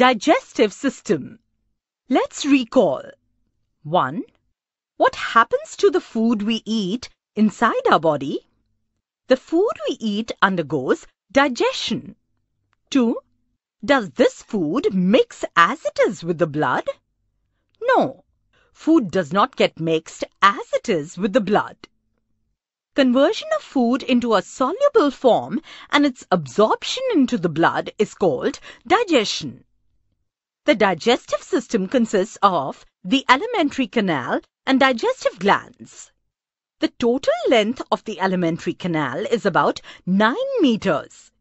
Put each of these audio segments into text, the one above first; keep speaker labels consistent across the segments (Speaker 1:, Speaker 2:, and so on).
Speaker 1: Digestive system. Let's recall. 1. What happens to the food we eat inside our body? The food we eat undergoes digestion. 2. Does this food mix as it is with the blood? No, food does not get mixed as it is with the blood. Conversion of food into a soluble form and its absorption into the blood is called digestion. The digestive system consists of the alimentary canal and digestive glands. The total length of the alimentary canal is about 9 meters.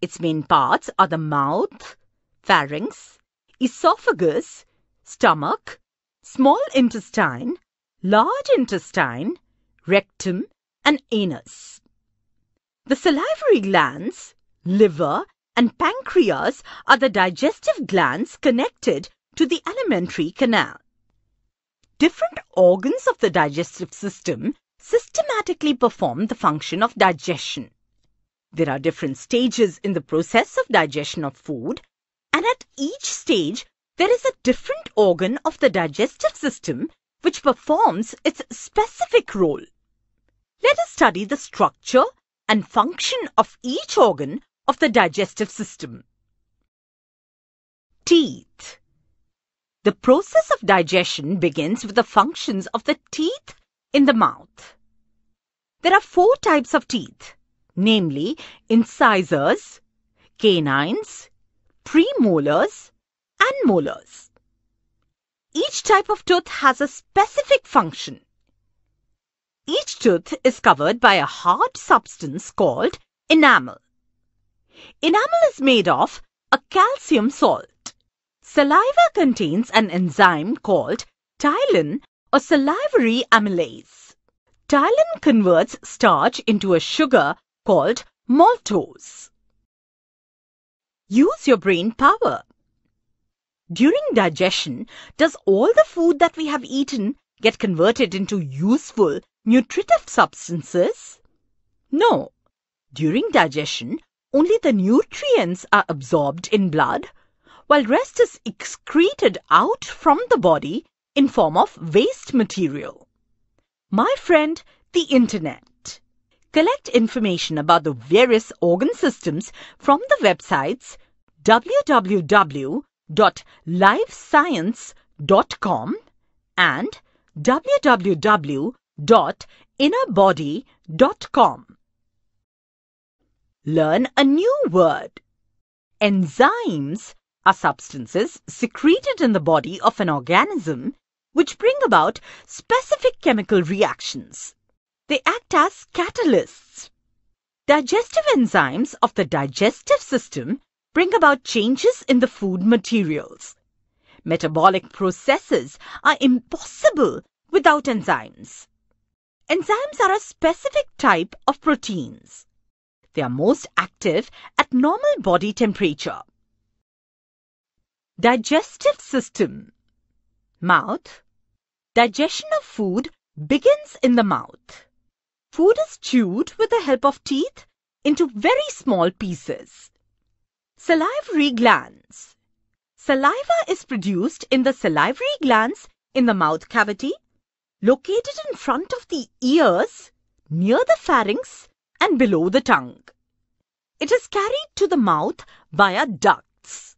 Speaker 1: Its main parts are the mouth, pharynx, esophagus, stomach, small intestine, large intestine, rectum, and anus. The salivary glands, liver, and pancreas are the digestive glands connected to the alimentary canal. Different organs of the digestive system systematically perform the function of digestion. There are different stages in the process of digestion of food, and at each stage there is a different organ of the digestive system which performs its specific role. Let us study the structure and function of each organ of the digestive system. Teeth. The process of digestion begins with the functions of the teeth in the mouth. There are four types of teeth, namely incisors, canines, premolars, and molars. Each type of tooth has a specific function. Each tooth is covered by a hard substance called enamel. Enamel is made of a calcium salt. Saliva contains an enzyme called ptyalin or salivary amylase. Ptyalin converts starch into a sugar called maltose. Use your brain power. During digestion, does all the food that we have eaten get converted into useful, nutritive substances? No. During digestion, only the nutrients are absorbed in blood, while rest is excreted out from the body in form of waste material. My friend, the Internet. Collect information about the various organ systems from the websites www.livescience.com and www.innerbody.com. Learn a new word. Enzymes are substances secreted in the body of an organism which bring about specific chemical reactions. They act as catalysts. Digestive enzymes of the digestive system bring about changes in the food materials. Metabolic processes are impossible without enzymes. Enzymes are a specific type of proteins. They are most active at normal body temperature. Digestive system Mouth Digestion of food begins in the mouth. Food is chewed with the help of teeth into very small pieces. Salivary glands. Saliva is produced in the salivary glands in the mouth cavity, located in front of the ears, near the pharynx, and below the tongue. It is carried to the mouth via ducts.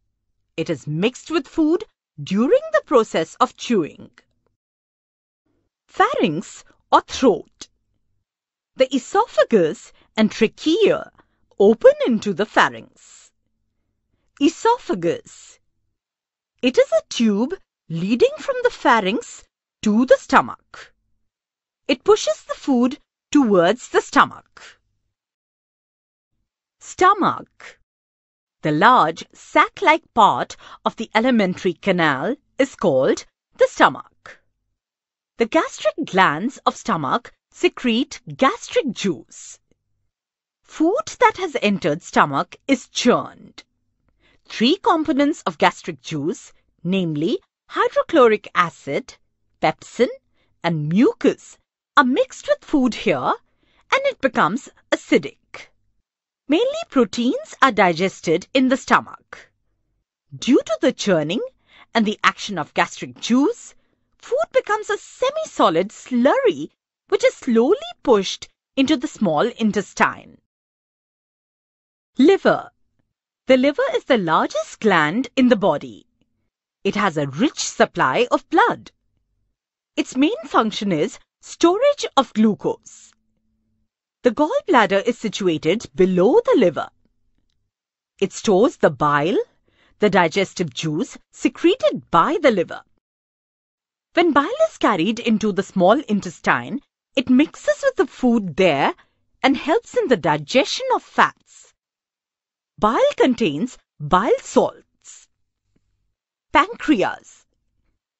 Speaker 1: It is mixed with food during the process of chewing. Pharynx or throat. The esophagus and trachea open into the pharynx. Esophagus. It is a tube leading from the pharynx to the stomach. It pushes the food towards the stomach. Stomach. The large sac-like part of the alimentary canal is called the stomach. The gastric glands of stomach secrete gastric juice. Food that has entered stomach is churned. Three components of gastric juice, namely hydrochloric acid, pepsin, and mucus, are mixed with food here and it becomes acidic. Mainly proteins are digested in the stomach. Due to the churning and the action of gastric juice, food becomes a semi-solid slurry which is slowly pushed into the small intestine. Liver. The liver is the largest gland in the body. It has a rich supply of blood. Its main function is storage of glucose. The gallbladder is situated below the liver. It stores the bile, the digestive juice secreted by the liver. When bile is carried into the small intestine, it mixes with the food there and helps in the digestion of fats. Bile contains bile salts. Pancreas.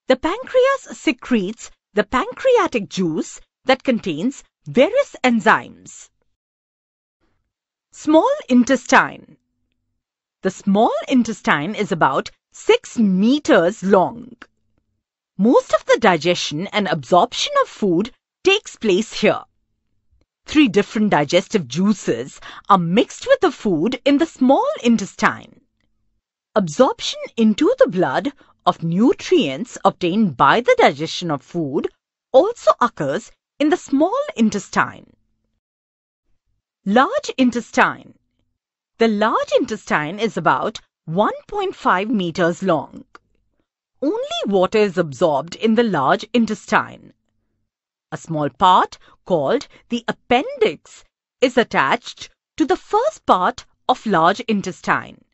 Speaker 1: The pancreas secretes the pancreatic juice that contains various enzymes. Small intestine. The small intestine is about 6 meters long. Most of the digestion and absorption of food takes place here. Three different digestive juices are mixed with the food in the small intestine. Absorption into the blood of nutrients obtained by the digestion of food also occurs in the small intestine. Large intestine. The large intestine is about 1.5 meters long. Only water is absorbed in the large intestine. A small part, called the appendix, is attached to the first part of large intestine.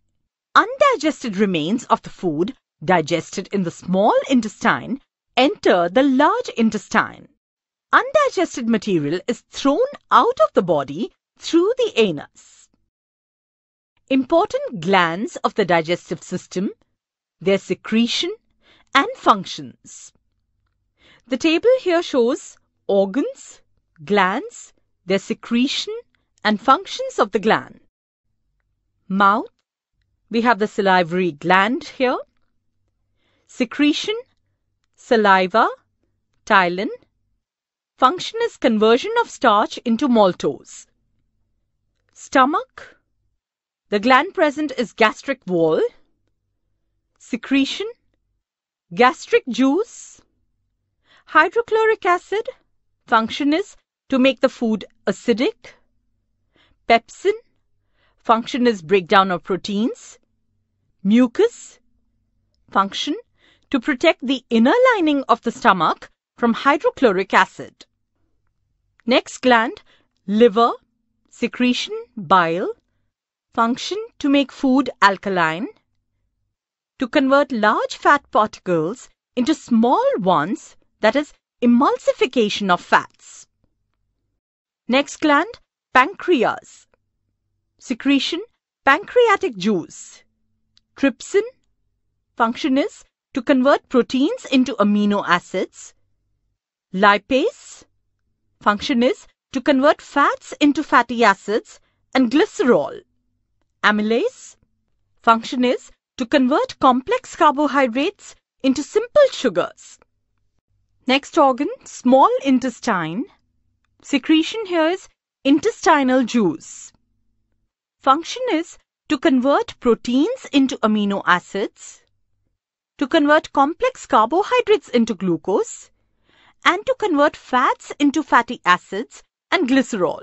Speaker 1: Undigested remains of the food digested in the small intestine enter the large intestine. Undigested material is thrown out of the body through the anus. Important glands of the digestive system, their secretion and functions. The table here shows organs, glands, their secretion and functions of the gland. Mouth, we have the salivary gland here. Secretion, saliva, ptyalin. Function is conversion of starch into maltose. Stomach, the gland present is gastric wall. Secretion, Gastric juice, hydrochloric acid, function is to make the food acidic. Pepsin, function is breakdown of proteins. Mucus, function to protect the inner lining of the stomach from hydrochloric acid. Next gland, liver, secretion, bile, function to make food alkaline to convert large fat particles into small ones, that is, emulsification of fats. Next gland, pancreas. Secretion, pancreatic juice. Trypsin, function is to convert proteins into amino acids. Lipase, function is to convert fats into fatty acids and glycerol. Amylase, function is to convert complex carbohydrates into simple sugars. Next organ, small intestine. Secretion here is intestinal juice. Function is to convert proteins into amino acids, to convert complex carbohydrates into glucose, and to convert fats into fatty acids and glycerol.